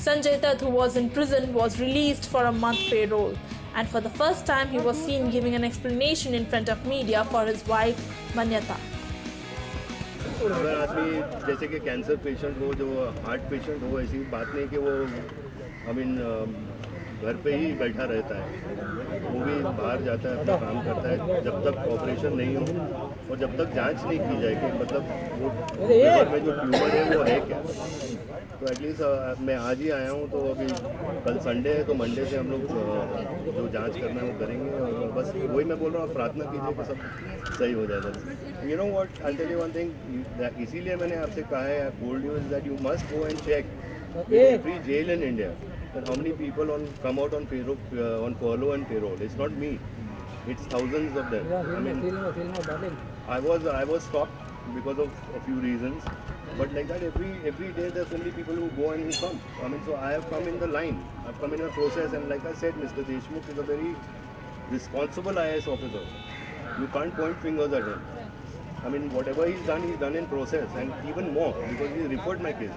Sanjay Dutt, who was in prison, was released for a month payroll. And for the first time, he was seen giving an explanation in front of media for his wife, Manyata. अगर आदमी जैसे कि cancer patient हो जो heart patient हो ऐसी बात नहीं कि वो आई मीन घर पे ही बैठा रहता है। वो भी बाहर जाता है अपना काम करता है जब तक ऑपरेशन नहीं हो और जब तक जाँच नहीं की जाए कि मतलब वो में जो ट्यूमर है वो है क्या? तो एटलीस्ट मैं आज ही आया हूँ तो अभी कल संडे है तो मंडे से हम लोग जो जाँच करना है वो करेंगे। और बस वही मैं बोल रहा हूँ आप प्रार्थना कीजिए कि सब सही हो जाए। You know what I tell you one thing इसीलिए मैंने आपसे कहा है I told you that you must go and check every jail in India that how many people on come out on parole uh, on furlough and parole. It's not me. It's thousands of them. I mean, I was I was stopped because of a few reasons. But like that, every every day there's so many people who go and who come. I mean, so I have come in the line. I've come in a process, and like I said, Mr. Deshmukh is a very responsible IAS officer. You can't point fingers at him. I mean, whatever he's done, he's done in process, and even more because he referred my case.